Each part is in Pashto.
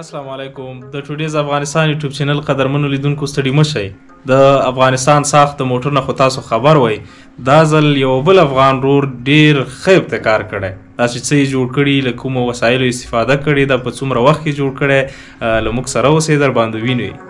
السلام علیکم د ټوډیز افغانستان یوټیوب چینل قدرمنو لیدونکو ستړي مشي د افغانستان ساخت د موټر نه خو تاسو خبر وای دا ځل یو بل افغان رور ډیر ښه ابتکار کړی دا چې څه یې جوړ کړي له کومو وسایلو استفاده کړې ده په څومره وخت کې جوړ کړی له موږ سره اوسې در باندې وینئ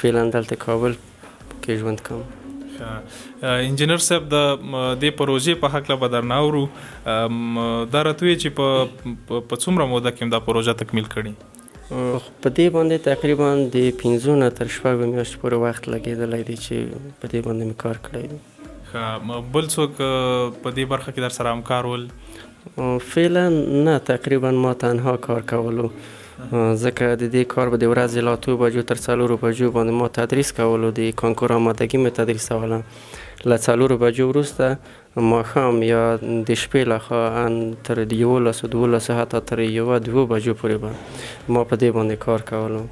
فعلا دلته کابل کې ژوند کوم. انجنیر صاحب د دې پروژې په حق له بدرنا ورو دا راتوي چې په په څومره موده کې دا پروژه تکمیل کړي په دې باندې تقریبا د 15 نه تر 16 میاشتې پورې وخت لګیدلی دی چې په دې باندې کار کړی دی ښه بل څوک په دې برخه کې در سره همکار ول؟ فعلا نه تقریبا ما تنها کار کولو ځکه د دې کار به د ورځې لا تو بجو تر څلورو بجو باندې ما تدریس کولو د کانکور آمادګي مې تدریسوله له څلورو بجو وروسته ماښام یا د شپې له خوا ان تر یولسو دولسو حتی تر یوه دوو بجو پورې به ما په دې باندې کار کولو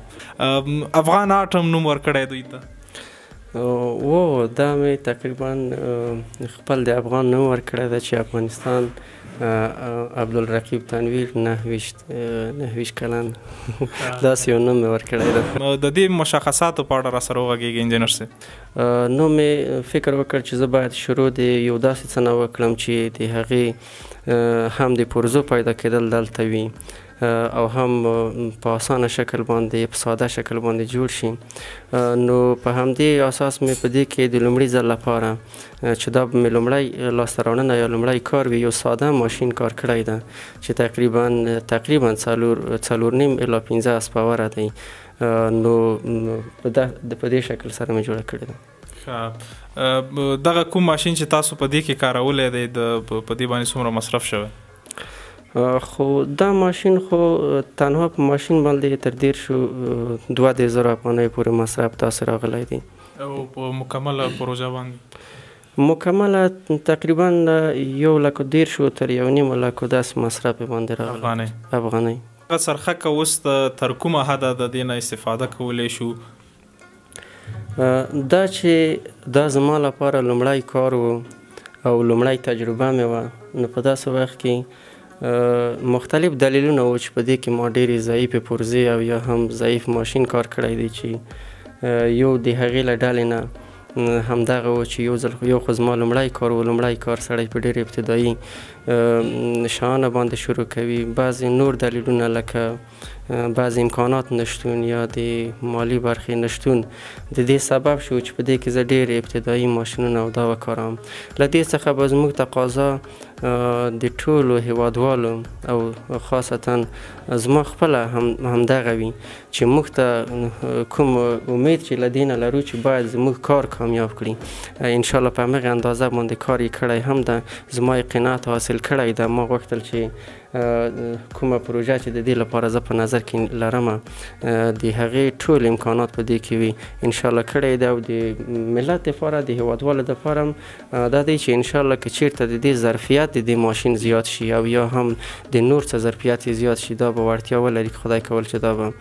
افغان اټم نوم ورکړی دوی ته وو دا مې تقریبا خپل د افغان نوم ورکړی ده چې افغانستان عبدالرقیب تنویر نه ویشت نه ویشت کلن داسې یو نوم مې ورکړی ده نو د دې مشخصاتو په اړه را سره وغږیږي انجینر صاحب نو مې فکر وکړ چې زه باید شروع د یو داسې څه نه وکړم چې د هغې هم د پرزو پیدا کېدل دلته وي او هم په اسانه شکل باندې په ساده شکل باندې جوړ شي نو په همدې اساس مې په دې کې د لومړي ځل لپاره چې دا مې لومړی لاسته راوړنه یا لومړی کار وي یو ساده ماشین کار کړی ده چې تقریبا تقریبا څلور څلور نیم الا 15 اسپاوره دی نو په دې شکل سره مې جوړه کړې ده ښه دغه کوم ماشين چې تاسو په دې کې کارولی دی د په دې باندې څومره مصرف شوی خو دا ماشين خو تنها په ماشين باندې تر دیر شو دوه د زر افغانۍ پورې مصرف تاسو راغلی دی او په مکمله پروژه باندې مکمله تقریبا یو لک دیر شو تر یو نیم لک داس مصرف باندې راغلی افغانۍ افغانۍ څرخکه اوس تر کومه حد د دینه استفاده کولای شو دا چې دا زما لپاره لومړی کار و او لومړی تجربه مې وه، نو په داسې وخت کې مختلف دلیلونه وو چې په دې کې ما ډېرې ضعیفې پرزې او یا هم ضعیف ماشین کار کړی دی چې یو د هغې له ډلې نه همدغه و چې یو ځل یو خو زما لومړی کار و، لومړی کار سړی په ډېر ابتدايي شیانو باندې شروع کوي، بعضې نور دلیلونه لکه بعضې امکانات نشتون یا د مالي برخې نشتون د دې سبب شو چې په دې کې زه ډېر ابتدایي ماشینونه او دا وکاروم له دې څخه به زموږ تقاضا د ټولو هیوادوالو او خاصتا زما خپله هم همدغه وي چې موږ ته کوم امید چې له دې نه لرو چې باید زموږ کار کامیاب کړي ان شاء الله په همغه اندازه باندې کار یې کړی هم ده زما یې قناعت حاصل کړی ده ما غوښتل چې کومه پروژه چې د دې لپاره زه په نظر کې لرم د هغې ټول امکانات په دې کې وي ان شاء الله کړی دا او د ملت لپاره د هیوادوالو لپاره دا دی چې ان شاء الله که چیرته د دې ظرفیت د دې ماشين زیات شي او یا هم د نور څه ظرفیت زیات شي دا به ورتیا ولري خدای کول چې دا به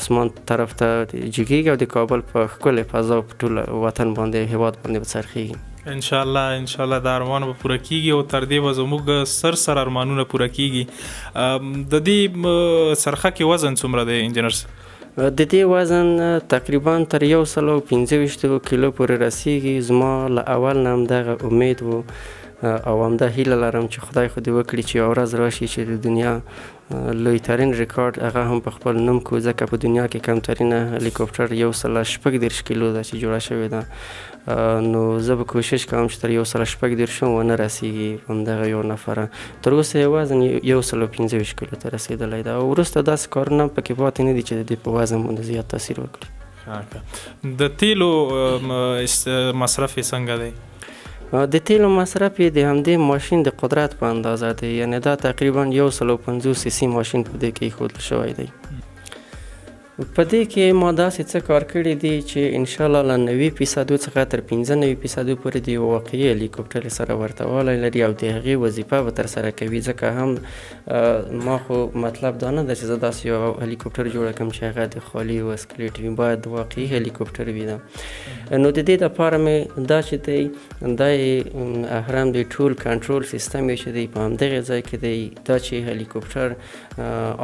اسمان طرف ته جګیږي او د کابل په خپل فضا په ټول وطن باندې هیواد باندې بچرخي ان شاء الله ان شاء الله دا ارمان به پوره کیږي او تر دې به زموږ سر سر ارمانونه پوره کیږي د دې سرخه کې وزن څومره دی انجنیر د دې وزن تقریبا تر یو سل او پنځه ویشتو کیلو پورې رسیږي زما له اول نه همدغه امید و او همدا هیله لرم چې خدای خو دې وکړي چې یو ورځ راشي چې د دنیا لوی ترین ریکارډ هغه هم په خپل نوم کو ځکه په دنیا کې کم ترینه هلیکوپټر یو سل شپږ دیرش کیلو ده چې جوړه شوې ده نو زه به کوشش کوم چې تر یو سل شپږ دیرش هم ونه رسیږي همدغه یو نفره تر اوسه یې وزن یو سل پنځه ویشت کیلو ته رسیدلی ده او وروسته داسې کارونه پکې پاتې نه دي چې د دې په وزن باندې زیات تاثیر وکړي د تیلو مصرف یې څنګه دی؟ د تیلو مصرف یې د همدې ماشین د قدرت په اندازه دی یعنی دا تقریبا یو سل او پنځوس سی سی ماشین په دې کې ایښودل شوی دی په دې کې ما داسې څه کار کړي دي چې ان شاء الله له 90 فیصدو څخه تر 95 فیصدو پورې د یو واقعي هلیکوپټر سره ورته والی لري او د هغې وظیفه به تر سره کوي ځکه هم زما خو مطلب دا نه ده چې زه داسې یو هلیکوپټر جوړ کړم چې هغه د خالي او اسکلیټ وي باید واقعي هلیکوپټر وي دا نو د دې لپاره مې دا چې دی دا اهرم د ټول کنټرول سیستم چې دی په همدغه ځای کې دی دا چې هلیکوپټر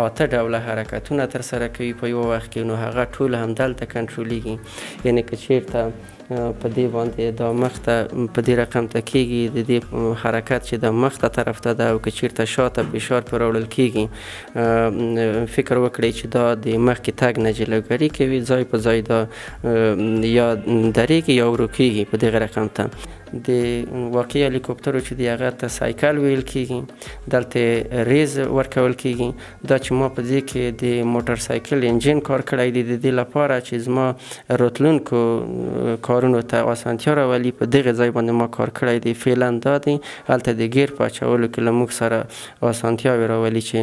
آته ډوله حرکتونه تر سره کوي په یو وخت کې نو هغه ټول همدلته کنټرولېږي یعنې که چیرته په دې باندې دا مخ ته په دې رقم ته کېږي د دې حرکت چې دا مخ ته طرف ته ده او که چیرته شاته فشار پر راوړل کېږي فکر وکړئ چې دا د مخ کې تګ نه جلوګري کوي ځای په ځای دا یا درېږي یا ورو کېږي په دغه رقم ته د واقعي هلیکوپترو چې د هغه ته سایکل ویل کېږي دلته ریز ورکول کېږي دا چې ما په دې کې د موټر سایکل انجن کار کړی دی د دې لپاره چې زما راتلونکو کارونو ته اسانتیا راولي په دغه ځای باندې ما کار کړی دی فعلا دا دی هلته د ګیر په اچولو کې له موږ سره اسانتیاوې راولي چې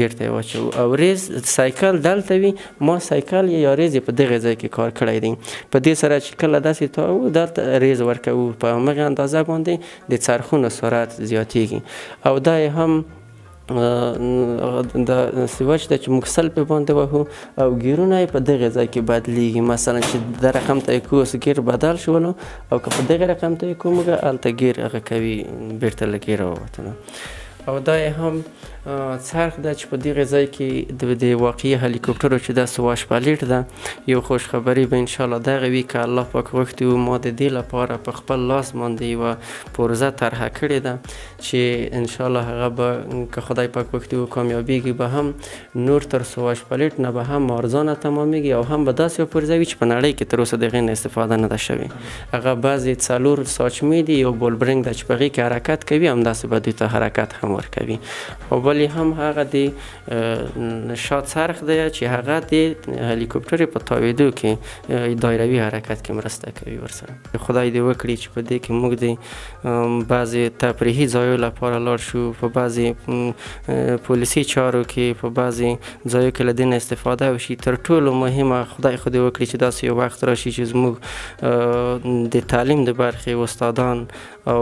ګیر ته یې واچوو او ریز سایکل دلته وي ما سایکل یا ریز یې په دغه ځای کې کار کړی دی په دې سره چې کله داسې تاوو دلته ریز ورکوو په همغه اندازه باندې د څرخونو سرعت زیاتیږي او دا یې هم دا سوچ ده چې موږ سل په باندې وهو او ګیرونه یې په دغه ځای کې بدلیږي مثلا چې د رقم ته کو اوس ګیر بدل شولو او که په دغه رقم ته کو موږ الته ګیر هغه کوي بیرته لګیر راووتلو او دا هم څرخ ده چې په دغه ځای کې د واقعي هلیکوپټرو چې د سواش پلیټ ده یو خوش خبري به ان شاء الله دغه وی که الله پاک غوښتي ما د دې لپاره په خپل لاس باندې یو پورزه طرحه کړې ده چی ان شاء الله هغه به که خدای پاک وکړي وکامیابیږي به هم نور تر سواش پلیټ نه به هم ارزانه تمامیږي او هم به داسې وپرزوي چې په نړۍ کې تر اوسه د هغې نه استفاده نه ده شوې هغه بعضې څلور ساچمې دي یو بول برینګ ده چې په هغې کې حرکت کوي همداسې به دوی ته حرکت هم ورکوي او بل هم هغه د شا څرخ دی چې هغه د هلیکوپټر په تاویدو کې دایروي حرکت کې مرسته کوي ورسره خدای دې وکړي چې په دې کې موږ د بعضې تفریحي ځایو لپاره لاړ شو په بعضې پولیسي چارو کې په بعضې ځایو کې له دې نه استفاده وشي تر ټولو مهمه خدای خو دې وکړي چې داسې یو وخت راشي چې زموږ د تعلیم د برخې استادان او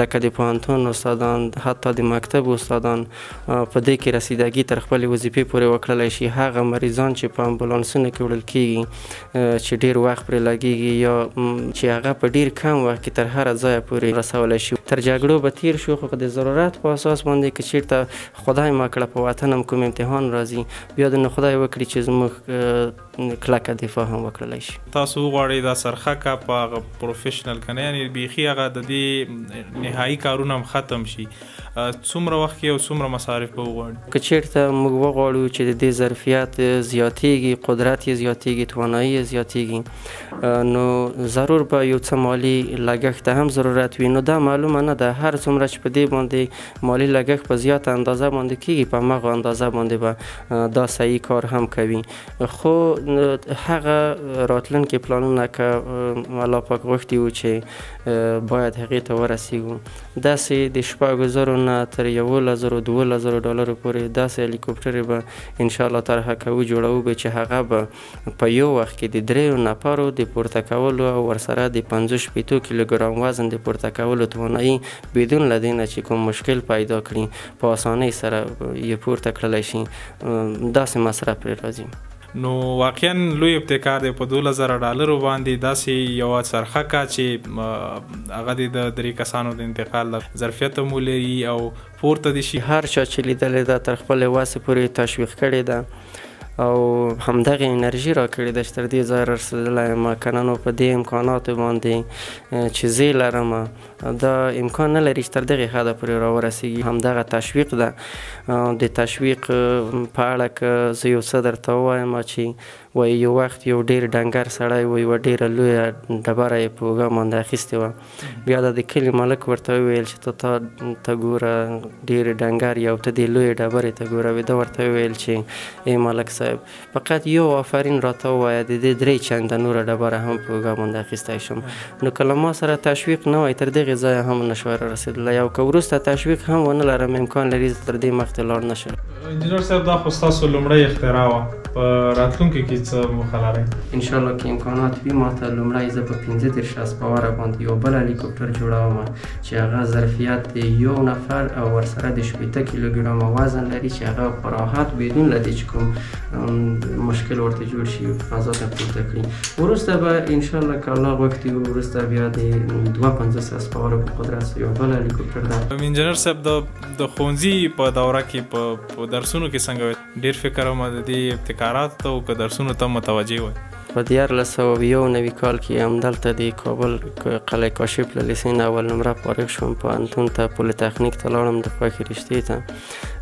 لکه د پوهنتون استادان حتی د مکتب استادان په دې کې رسیدګي تر خپلې وظیفې پورې وکړلی شي هغه مریضان چې په امبولانسونو کې وړل کیږي چې ډیر وخت پرې لګیږي یا چې هغه په ډیر کم وخت کې تر هر ځای پورې رسولی شي تر جګړو به تیر شو خو د ضرورت په اساس باندې که چیرته خدای ما کړه په وطن هم کوم امتحان راځي بیا د نو خدای وکړي چې زموږ کلکه دفاع هم وکړلای شي. تاسو وغواړئ دا څرخکه په هغه پروفیشنل کنه یعنی بیخي هغه د دې نهایی کارونه هم ختم شي څومره وخت کې او څومره مصارف به وغواړي که چیرته موږ وغواړو چې د دې ظرفیت زیاتیږي قدرت یې زیاتیږي توانایي یې زیاتیږي نو ضرور به یو څه مالی لګښت هم ضرورت وي نو دا معلومه نه ده هر څومره چې په دې باندې مالي لګښت په زياته اندازه باندې کيږي په هماغه اندازه باندې به دا سعي کار هم کوي خو هغه راتلونکي پلانونه که الله پاک غوښتي وو چې باید هغې ته ورسیږو داسې د شپږو زرو نه تر یولس زرو دولس زرو ډالرو پورې داسې هلیکوپټرې به انشاءالله طرحه کوو جوړوو به چې هغه به په يو وخت کې د درېيو نفرو د پورته کولو او ورسره د پنځو شپېتو کيلوګرام وزن د پورته کولو توانايي بدون له دې نه چې کوم مشکل پيدا کړي په اسانۍ سره يې پورته کړلی شي داسې مصرف پرې راځي. نو واقعا لوی ابتکار دی په دوولس زره ډالرو باندې داسې یوه څرخکه چې هغه د درې کسانو د انتقال ظرفیت هم ولري او پورته دې شي. هر چا چې لیدلې ده تر خپلې وسې پورې یې تشویق کړې ده او همدغې انرژي راکړې ده چې تر دې ځایه رسېدلی یم، کنه نو په دې امکاناتو باندې چې زه یې لرم دا امکان نه لري چې تر دغې حده پورې راورسېږي، همدغه تشویق ده، د تشویق په اړه که زه یو څه درته ووایم چې. وایي یو وخت یو ډېر ډنګر سړی و، یوه ډېره لویه ډبره یې په اوږه باندې اخیستې وه. بیا د د کلي ملک ورته وویل چې ته تا ته ګوره، ډېر ډنګر یې او ته دې لویې ډبرې ته ګوره. وي ده ورته وویل چې ای ملک صاحب! فقط یو آفرین راته ووایه، د دې درې چنده نوره ډبره هم په اوږه باندې اخیستی شم. نو که له ما سره تشویق نه وای تر دغې ځایه هم نه شوای رارسېدلی او که وروسته تشویق هم ونه لرم امکان لري زه تر دې مخکې لاړ نه شم. انجینر صاحب دا خو ستاسو لومړۍ اختراع وه په راتلونکې کې څه موخه لرئ؟ ان شاء الله که امکانات وي ماته لومړی زه په پنځه دېرش اس پاوره باندې یو بل هلیکوپټر جوړوم چې هغه ظرفیت د یو نفر او ورسره د شپېته کیلو ګرامه وزن لري چې هغه په راحت بدون له دې چې کوم مشکل ورته جوړ شي فضا ته پورته کړي وروسته به ان شاء الله که الله وغوښتي وروسته بیا د 250 اسپارو په قدرت سره یو بل هلیکوپټر ده انجنیر صاحب د د ښوونځي په دوره کې په درسونو کې څنګه ډیر فکر هم د دې ابتکارات ته او که درسونو ته متوجه وي په 1991 کال کې هم دلته د کابل قلعه کاشف له لیسې نه اول نمره فارغ شوم په انتون ته پولیتخنیک ته لاړم د خوښې رشتې ته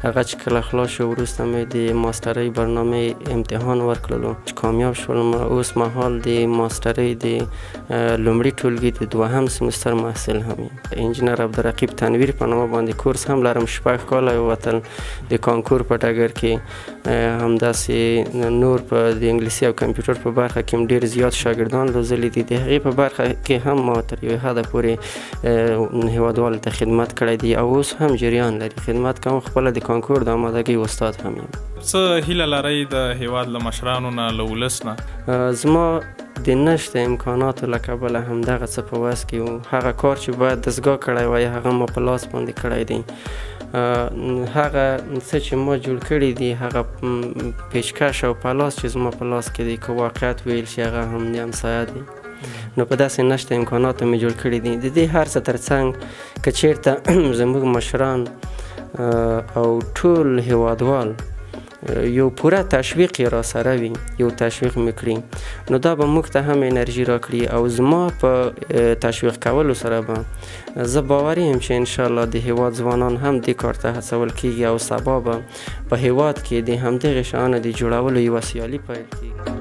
هغه چې کله خلاص شو وروسته مې د ماسترۍ برنامه امتحان ورکړلو چې کامیاب شولم اوس مهال د ماسترۍ د لومړي ټولګي د دوهم سمستر محصل هم یم انجینر عبدالرقیب تنویر په نامه باندې کورس هم لرم شپږ کاله وتل د کانکور په ډګر کې همداسې نور په د انګلیسي او کمپیوټر په برخه کې هم ډیر زیات شاګردان روزلي دي د هغې په برخه کې هم ما تر یوه حده پورې هیوادوالو ته خدمت کړی دی او اوس هم جریان لري خدمت کوم خپله د کانکور د آمادګۍ استاد هم یم څه هیله لرئ د هیواد له مشرانو نه له ولس نه زما د نشته امکاناتو له کبله همدغه څه په وس کې وو هغه کار چې باید دستګاه کړی وای هغه ما په لاس باندې کړی دی هغه څه چې ما جوړ کړي دي هغه پیشکش او پلاس چې زما په لاس کې دي که واقعیت ویل شي هغه هم د همسایه دي نو په داسې نشته امکاناتو مې جوړ کړي دي د دې هر څه ترڅنګ که چیرته زموږ مشران او ټول هیوادوال یو پوره تشویق یې را سره وي یو تشویق مې کړي نو دا به موږ ته هم انرژي را کړي او زما په تشویق کولو سره به زه باوري یم چې انشاءالله د هیواد ځوانان هم دې کار ته هڅول کیږي او سبا به په هیواد کې د همدغې شانو د جوړولو یوه سیالي پیل کیږي